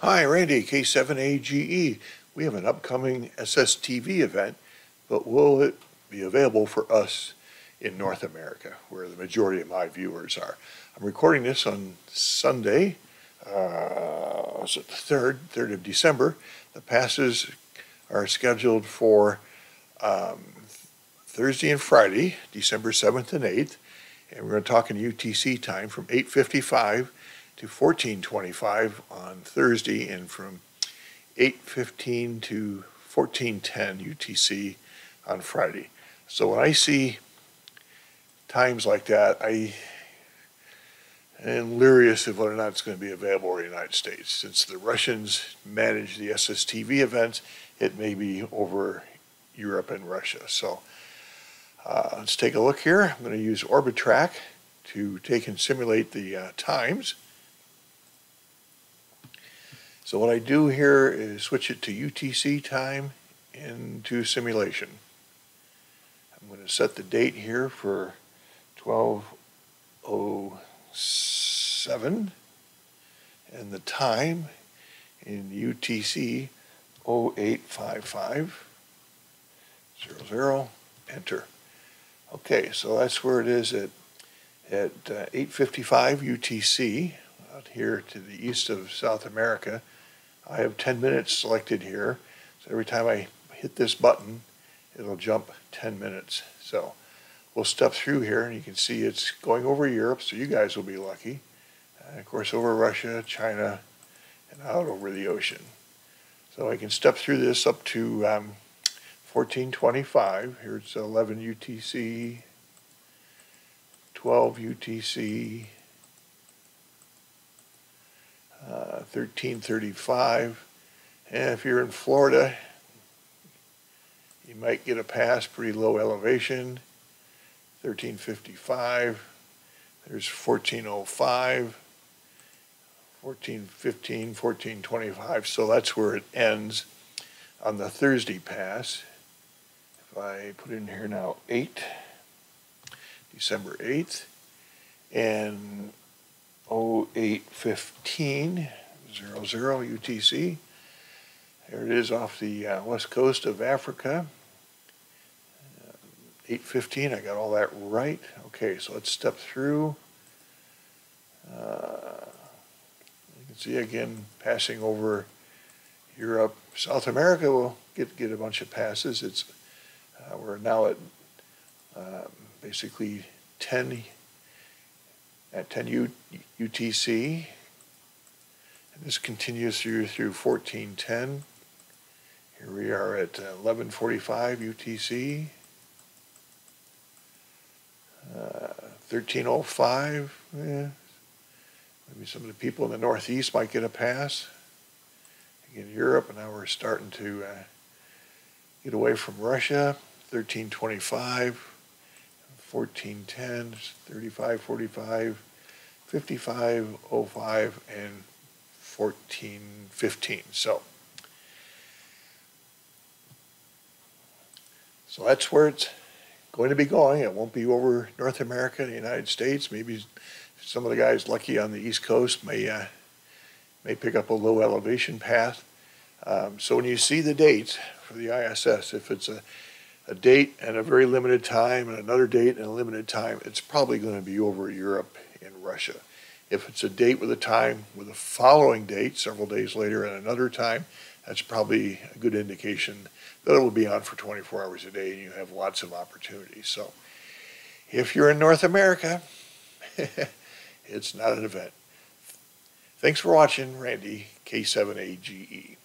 Hi, Randy, K7AGE. We have an upcoming SSTV event, but will it be available for us in North America, where the majority of my viewers are? I'm recording this on Sunday, uh, was it the 3rd, 3rd of December. The passes are scheduled for um, Thursday and Friday, December 7th and 8th, and we're going to talk in UTC time from 855 to 1425 on Thursday and from 815 to 1410 UTC on Friday. So when I see times like that, I am leery of whether or not it's going to be available in the United States. Since the Russians manage the SSTV events, it may be over Europe and Russia. So uh, let's take a look here. I'm going to use Orbitron to take and simulate the uh, times. So what I do here is switch it to UTC time into simulation. I'm going to set the date here for 1207 and the time in UTC 0855 00 enter. Okay, so that's where it is at at uh, 855 UTC out here to the east of South America. I have 10 minutes selected here. So every time I hit this button, it'll jump 10 minutes. So we'll step through here and you can see it's going over Europe, so you guys will be lucky. And of course over Russia, China, and out over the ocean. So I can step through this up to um, 1425. Here it's 11 UTC, 12 UTC, 1335. And if you're in Florida, you might get a pass pretty low elevation, 1355. There's 1405, 1415, 1425. So that's where it ends on the Thursday pass. If I put in here now 8, December 8th, and 0815 00 UTC. There it is off the uh, west coast of Africa. Uh, 815, I got all that right. Okay, so let's step through. Uh, you can see again passing over Europe. South America will get, get a bunch of passes. It's uh, We're now at um, basically 10 at 10 U, UTC. This continues through through 1410. Here we are at 1145 UTC. Uh, 1305. Yeah. Maybe some of the people in the Northeast might get a pass. Again, Europe, and now we're starting to uh, get away from Russia. 1325. 1410, 3545, 5505, and 1415. So, so that's where it's going to be going. It won't be over North America, the United States. Maybe some of the guys lucky on the East Coast may uh, may pick up a low elevation path. Um, so when you see the dates for the ISS, if it's a a date and a very limited time and another date and a limited time, it's probably going to be over Europe and Russia. If it's a date with a time with a following date several days later and another time, that's probably a good indication that it will be on for 24 hours a day and you have lots of opportunities. So if you're in North America, it's not an event. Thanks for watching, Randy, K7AGE.